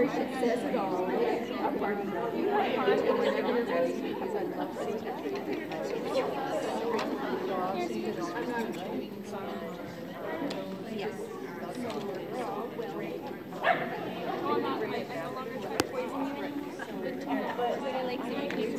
It says it all. A party. You have fun and love to see I like seeing.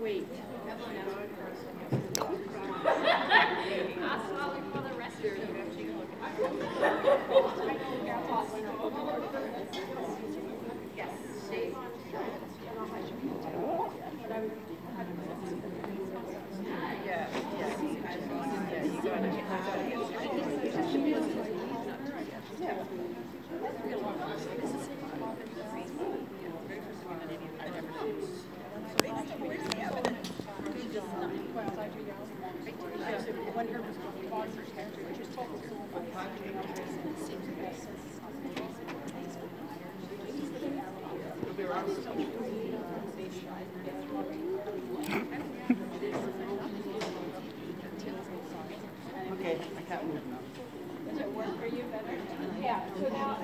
Wait. Okay, I can't move now. Does it work for you better? Yeah, so now,